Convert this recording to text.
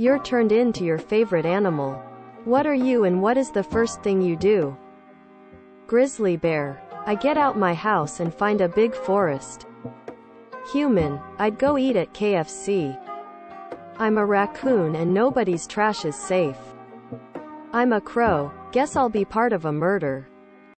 You're turned into your favorite animal. What are you and what is the first thing you do? Grizzly bear. I get out my house and find a big forest. Human. I'd go eat at KFC. I'm a raccoon and nobody's trash is safe. I'm a crow. Guess I'll be part of a murder.